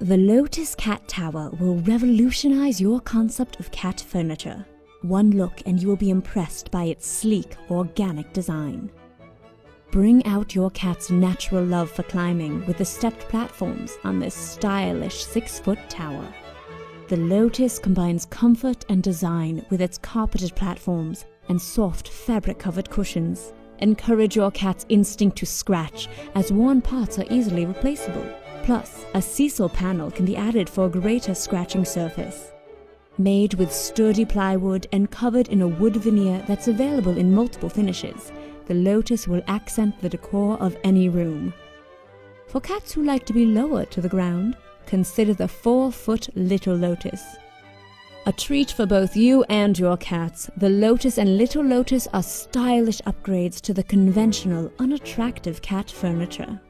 The Lotus Cat Tower will revolutionize your concept of cat furniture. One look and you will be impressed by its sleek, organic design. Bring out your cat's natural love for climbing with the stepped platforms on this stylish six foot tower. The Lotus combines comfort and design with its carpeted platforms and soft fabric covered cushions. Encourage your cat's instinct to scratch, as worn parts are easily replaceable. Plus, a sisal panel can be added for a greater scratching surface. Made with sturdy plywood and covered in a wood veneer that's available in multiple finishes, the Lotus will accent the decor of any room. For cats who like to be lower to the ground, consider the 4 foot Little Lotus. A treat for both you and your cats, the Lotus and Little Lotus are stylish upgrades to the conventional, unattractive cat furniture.